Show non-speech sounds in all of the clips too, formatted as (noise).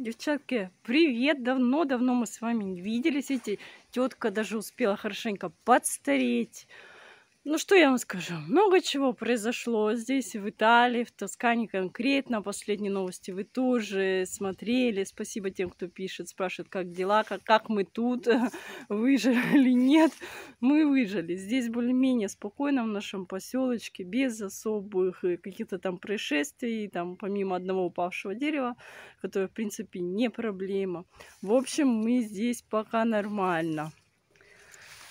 Девчатки, привет! Давно-давно мы с вами не виделись. Эти тетка даже успела хорошенько подстареть. Ну, что я вам скажу? Много чего произошло здесь, в Италии, в Тоскане конкретно. Последние новости вы тоже смотрели. Спасибо тем, кто пишет, спрашивает, как дела, как, как мы тут, (laughs) выжили или нет. Мы выжили. Здесь более-менее спокойно в нашем поселочке, без особых э, каких-то там происшествий, там помимо одного упавшего дерева, которое, в принципе, не проблема. В общем, мы здесь пока нормально.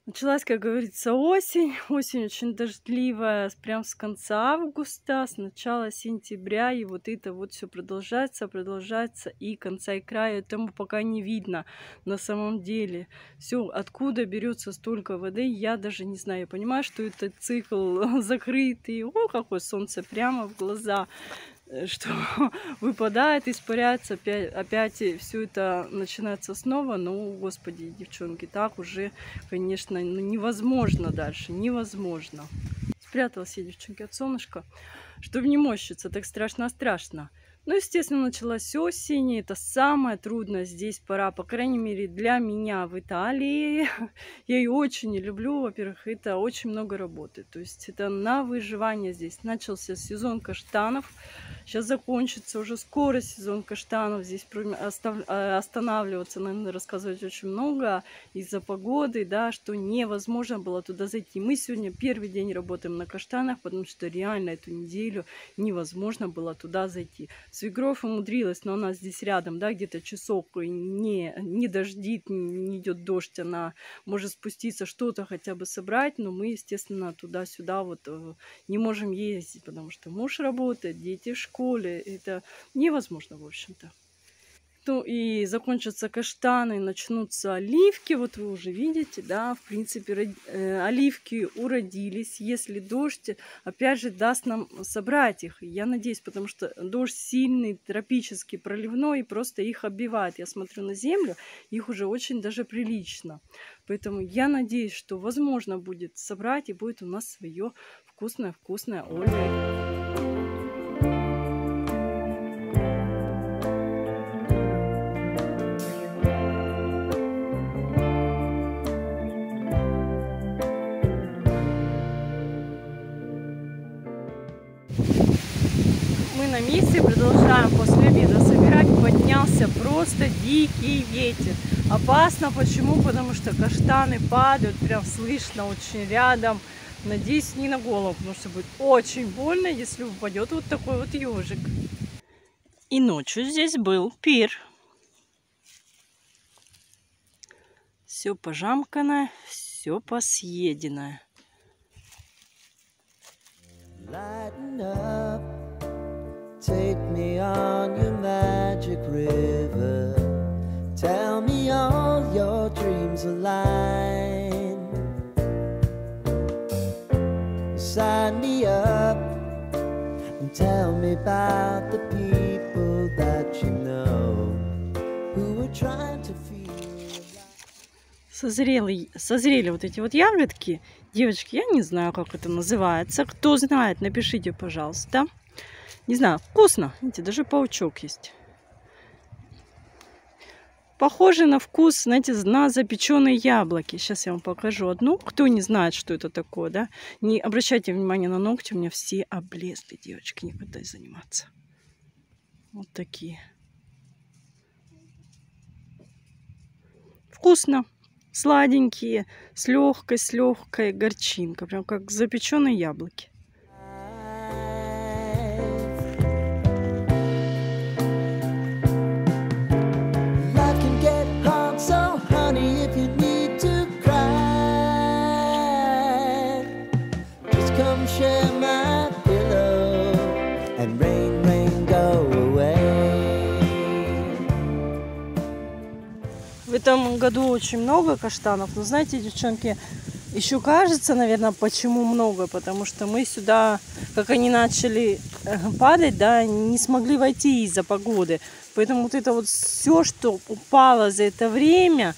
Началась, как говорится, осень. (laughs) Осень очень дождливая, прям с конца августа, с начала сентября. И вот это вот все продолжается, продолжается. И конца и края этому пока не видно на самом деле. Все, откуда берется столько воды, я даже не знаю. Я понимаю, что это цикл (laughs) закрытый. О, какое солнце прямо в глаза. Э, что (laughs) выпадает, испаряется, опять, опять все это начинается снова. Ну, господи, девчонки, так уже, конечно, ну, невозможно дальше, невозможно. Спряталась я, девчонки, от солнышка, чтобы не мощиться, так страшно-страшно. Ну, естественно, началась осень, это самое трудное здесь пора, по крайней мере, для меня в Италии. (laughs) Я ее очень не люблю, во-первых, это очень много работы, то есть это на выживание здесь. Начался сезон каштанов, Сейчас закончится уже скоро сезон каштанов. Здесь э, останавливаться, наверное, рассказывать очень много из-за погоды, да, что невозможно было туда зайти. Мы сегодня первый день работаем на каштанах, потому что реально эту неделю невозможно было туда зайти. Свекровь умудрилась, но она здесь рядом, да, где-то часок не, не дождит, не идет дождь, она может спуститься, что-то хотя бы собрать, но мы, естественно, туда-сюда вот э, не можем ездить, потому что муж работает, дети в школе. Это невозможно, в общем-то. Ну и закончатся каштаны, начнутся оливки. Вот вы уже видите, да, в принципе, э, оливки уродились. Если дождь, опять же, даст нам собрать их. Я надеюсь, потому что дождь сильный, тропический, проливной, и просто их оббивает. Я смотрю на землю, их уже очень даже прилично. Поэтому я надеюсь, что возможно будет собрать, и будет у нас свое вкусное-вкусное оливье. На месте, продолжаем после обеда собирать. Поднялся просто дикий ветер. Опасно, почему? Потому что каштаны падают, прям слышно очень рядом. Надеюсь, не на голову, потому что будет очень больно, если упадет вот такой вот ежик. И ночью здесь был пир. Все пожамканное, все посъеденное. Lighten up. Take me on your magic river. Tell me all your dreams align. Sign me up and tell me about the people that you know who are trying to feel. Созрели, созрели вот эти вот ягодки. Девочки, я не знаю, как это называется. Кто знает, напишите, пожалуйста. Не знаю, вкусно. Видите, даже паучок есть. Похоже на вкус, знаете, на запеченные яблоки. Сейчас я вам покажу одну. Кто не знает, что это такое, да? Не обращайте внимания на ногти. У меня все облезли, девочки. Не пытайтесь заниматься. Вот такие. Вкусно. Сладенькие, с легкой, с легкой горчинкой. Прям как запеченные яблоки. Этом году очень много каштанов. Но знаете, девчонки, еще кажется, наверное, почему много. Потому что мы сюда, как они начали э, падать, да, не смогли войти из-за погоды. Поэтому вот это вот все, что упало за это время,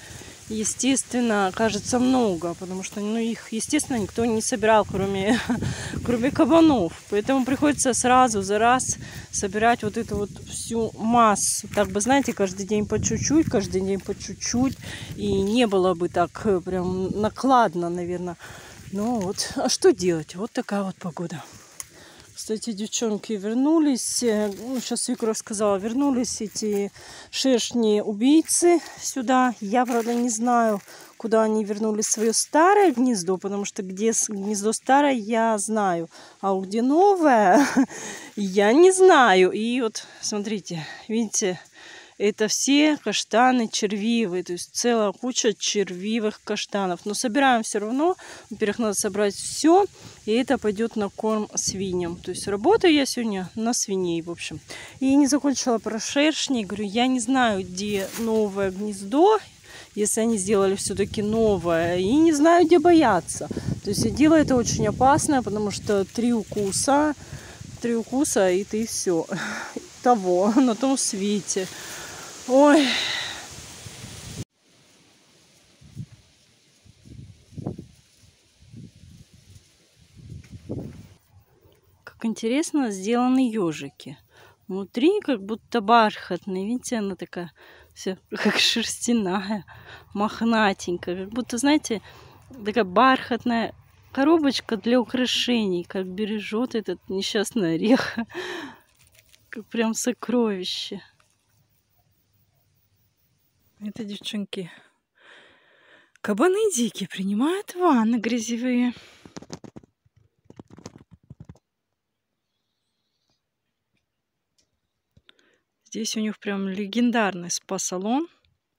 естественно, кажется много, потому что ну, их, естественно, никто не собирал, кроме, (laughs) кроме кабанов. Поэтому приходится сразу за раз собирать вот эту вот всю массу. Так бы, знаете, каждый день по чуть-чуть, каждый день по чуть-чуть. И не было бы так э, прям накладно, наверное. Ну вот, а что делать? Вот такая вот погода. Кстати, девчонки вернулись, э, ну, сейчас свекровь сказала, вернулись эти шершни-убийцы сюда. Я, правда, не знаю, куда они вернулись свое старое гнездо, потому что где гнездо старое, я знаю. А где новое, (laughs) я не знаю. И вот, смотрите, видите, это все каштаны червивые, то есть целая куча червивых каштанов. Но собираем все равно, во-первых, надо собрать все, и это пойдет на корм свиньям. То есть работаю я сегодня на свиней, в общем. И не закончила про шершни, говорю, я не знаю, где новое гнездо, если они сделали все-таки новое, и не знаю, где бояться. То есть дело это очень опасное, потому что три укуса, три укуса, и ты все (laughs) того на том свете. Ой. Как интересно сделаны ежики. Внутри как будто бархатные. Видите, она такая вся (laughs) как шерстяная, мохнатенькая. Как будто, знаете, такая бархатная коробочка для украшений, как бережет этот несчастный орех. (laughs) Как прям сокровище. Это, девчонки, кабаны дикие принимают ванны грязевые. Здесь у них прям легендарный спа-салон.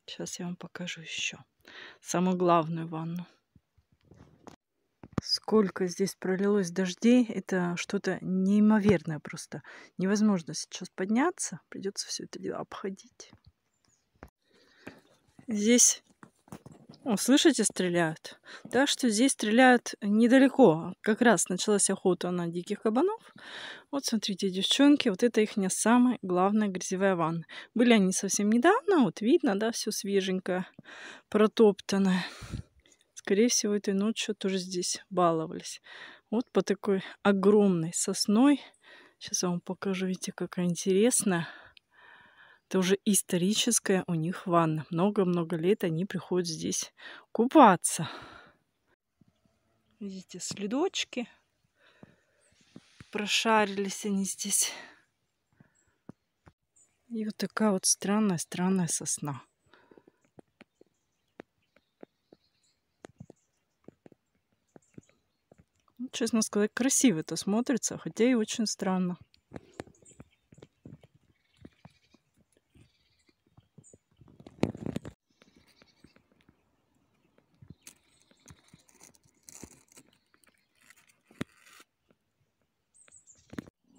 Сейчас я вам покажу еще самую главную ванну. Сколько здесь пролилось дождей, это что-то неимоверное просто. Невозможно сейчас подняться, придется все это дело обходить. Здесь, слышите, стреляют. Так что здесь стреляют недалеко. Как раз началась охота на диких кабанов. Вот смотрите, девчонки, вот это их самая главная грязевая ванна. Были они совсем недавно, вот видно, да, все свеженькое, протоптанное. Скорее всего, этой ночью тоже здесь баловались. Вот по такой огромной сосной. Сейчас я вам покажу, видите, какая интересная. Это уже историческая у них ванна. Много-много лет они приходят здесь купаться. Видите, следочки. Прошарились они здесь. И вот такая вот странная-странная сосна. Ну, честно сказать, красиво это смотрится, хотя и очень странно.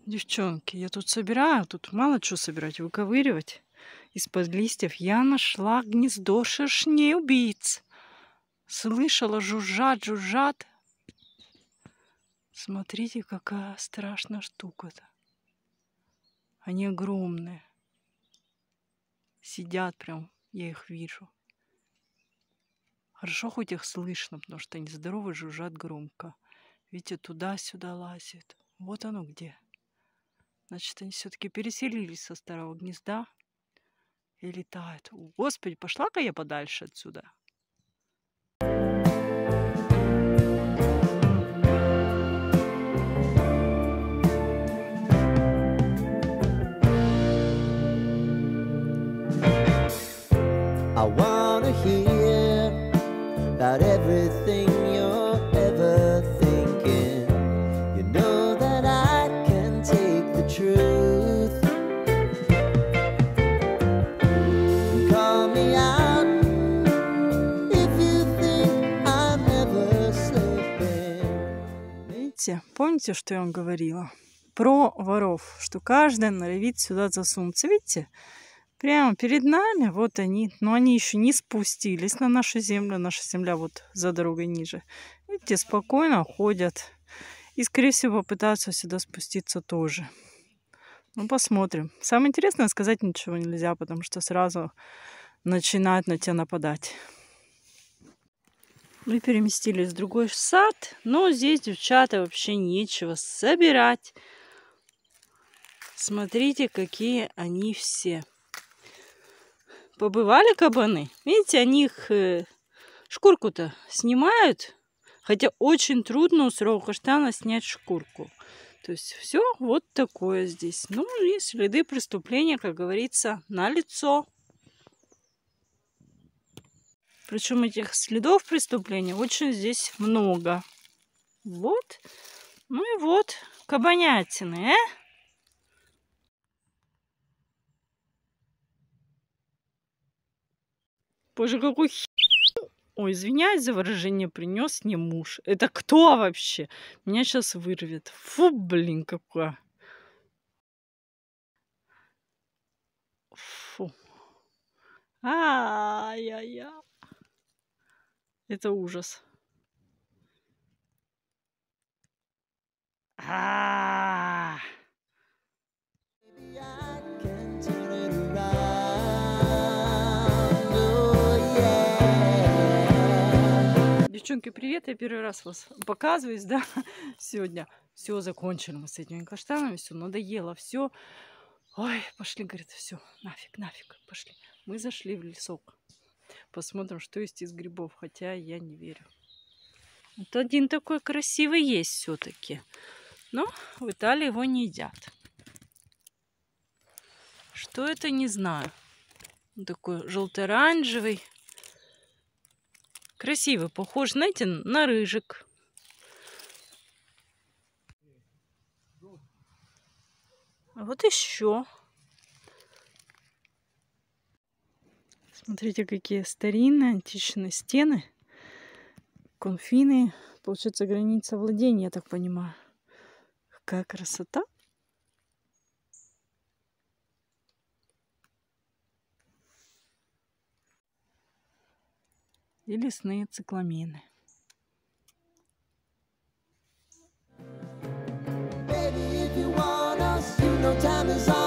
Девчонки, я тут собираю, тут мало что собирать, выковыривать из-под листьев. Я нашла гнездо шершней убийц. Слышала, жужжат, жужжат. Смотрите, какая страшная штука-то. Они огромные. Сидят прям, я их вижу. Хорошо, хоть их слышно, потому что они здоровые, жужжат громко. Видите, туда-сюда лазят. Вот оно где. Значит, они все-таки переселились со старого гнезда и летают. Господи, пошла-ка я подальше отсюда. I wanna hear about everything Помните, помните, что я вам говорила? Про воров, что каждый норовит сюда засунуться. Видите, прямо перед нами, вот они, но они еще не спустились на нашу землю. Наша земля вот за дорогой ниже. Видите, спокойно ходят. И, скорее всего, попытаются сюда спуститься тоже. Ну, посмотрим. Самое интересное, сказать ничего нельзя, потому что сразу начинают на тебя нападать. Мы переместились в другой сад, но здесь, девчата, вообще нечего собирать. Смотрите, какие они все. Побывали кабаны? Видите, они их э, шкурку-то снимают, хотя очень трудно у сырого каштана снять шкурку. То есть все вот такое здесь. Ну и следы преступления, как говорится, на лицо. Причем этих следов преступления очень здесь много. Вот. Ну и вот, кабанятины, э? Боже, какой хи... Ой, извиняюсь за выражение, принес не муж. Это кто вообще? Меня сейчас вырвет. Фу, блин, какое. Фу. А-я-я. Это ужас. Девчонки, привет! Я первый раз вас показываюсь, да, (laughs) сегодня. Все, закончили мы с этими каштанами, все, надоело, все. Ой, пошли, говорит, все, нафиг, нафиг, пошли. Мы зашли в лесок. Посмотрим, что есть из грибов, хотя я не верю. Вот один такой красивый есть все-таки. Но в Италии его не едят. Что это, не знаю. Он такой желто-оранжевый. Красивый, похож, знаете, на рыжик. А вот еще. Смотрите, какие старинные античные стены. Конфины. Получается, граница владения, я так понимаю. Какая красота. И лесные цикламены. Baby, if you want us, you know time is on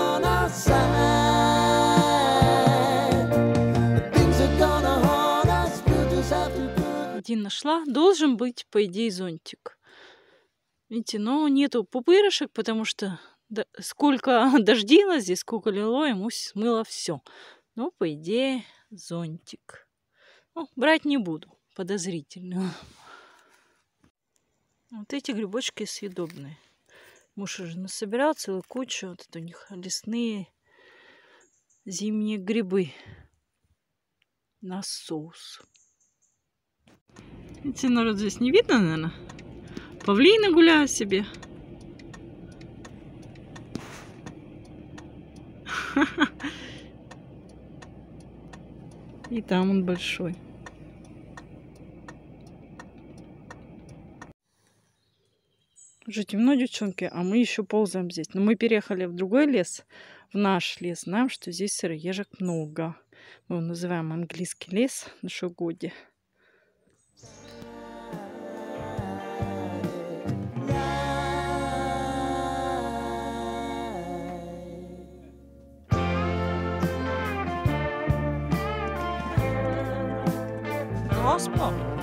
один нашла. Должен быть, по идее, зонтик. Видите, но нету пупырышек, потому что сколько (laughs) дождило здесь, сколько лило, ему смыло все. Но, по идее, зонтик. Ну, брать не буду, подозрительно. Вот эти грибочки съедобные. Муж уже насобирал целую кучу. Вот это у них лесные зимние грибы на соус. Видите, народ здесь не видно, наверное. Павлины гуляют себе. (laughs) И там он большой. Уже темно, девчонки, а мы еще ползаем здесь. Но мы переехали в другой лес, в наш лес. Знаем, что здесь сыроежек много. Мы его называем английский лес на Шугоде. possible.